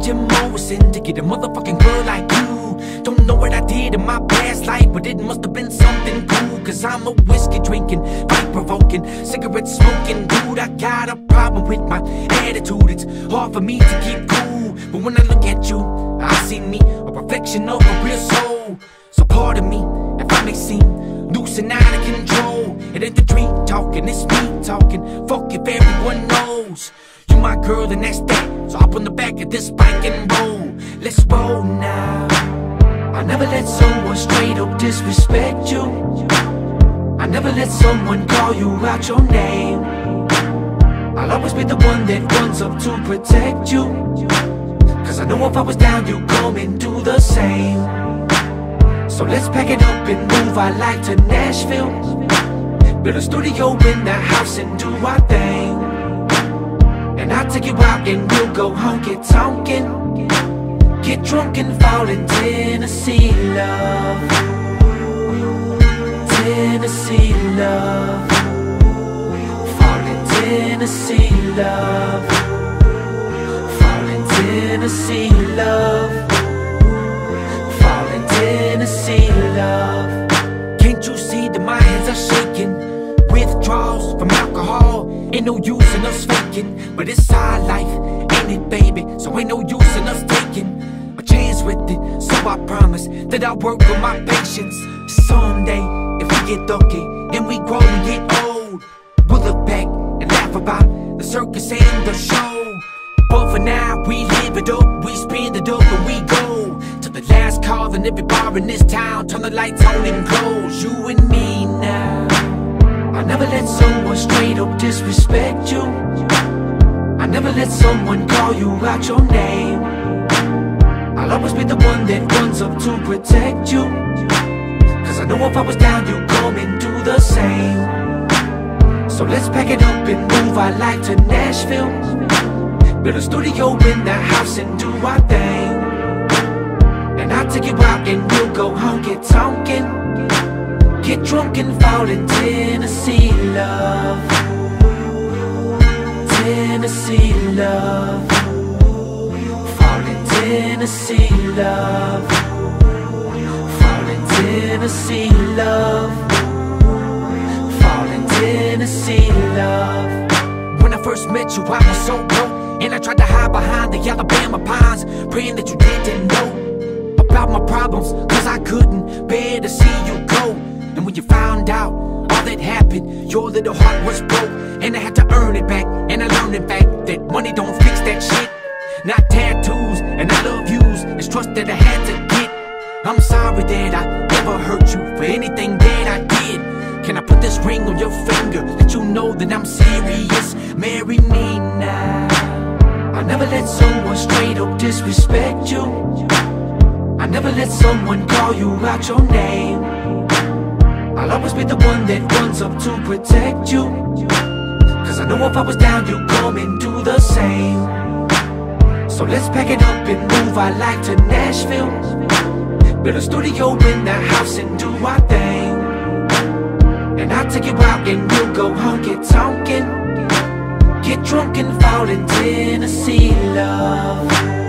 be Jim Morrison to get a motherfucking girl like you. Don't know what I did in my past life, but it must have been something cool. Cause I'm a whiskey drinking, fight provoking, cigarette smoking dude. I got a problem with my attitude. It's hard for me to keep cool. But when I look at you, I see me, a reflection of a real soul. So pardon me if I may seem loose and out of control. It ain't the dream talking, it's me talking. Fuck if everyone knows. You my girl and that's that. So hop on the back of this bike and roll. Let's roll now. I never let someone straight up disrespect you. I never let someone call you out your name. I'll always be the one that runs up to protect you. Cause I know if I was down, you'd come and do the same. So let's pack it up and move I like to Nashville. Build a studio in the house and do our thing. And I'll take you out and we'll go honky tonkin'. Get drunk and fall in Tennessee love. Tennessee love. Fall in Tennessee love. Fall in Tennessee love. Fall in Tennessee Ain't no use in us faking. But it's our life, ain't it, baby? So ain't no use in us taking a chance with it. So I promise that I'll work with my patience. Someday, if we get lucky and we grow and get old, we'll look back and laugh about the circus and the show. But for now, we live it up, we spend it up and we go to the last call and every bar in this town. Turn the lights on and close, you and me now. I never let someone straight up disrespect you. I never let someone call you out your name. I'll always be the one that runs up to protect you. Cause I know if I was down, you'd come and do the same. So let's pack it up and move our life to Nashville. Build a studio in the house and do our thing. And I'll take you out and we'll go honky tonkin'. Get drunk and fall in Tennessee love. Tennessee love. Fall in Tennessee love. Fall in Tennessee love. Fall in Tennessee love. When I first met you, I was so broke. And I tried to hide behind the Alabama pines, praying that you didn't know about my problems. Cause I couldn't bear to see out all that happened, your little heart was broke. And I had to earn it back. And I learned, in fact, that money don't fix that shit. Not tattoos and I love yous. It's trust that I had to get. I'm sorry that I ever hurt you for anything that I did. Can I put this ring on your finger? Let you know that I'm serious. Marry me now. I never let someone straight up disrespect you. I never let someone call you out your name. I'll always be the one that runs up to protect you. Cause I know if I was down, you'd come and do the same. So let's pack it up and move our life to Nashville. Build a studio in the house and do our thing. And I'll take you out and we'll go honky tonkin'. Get drunk and fall in Tennessee love.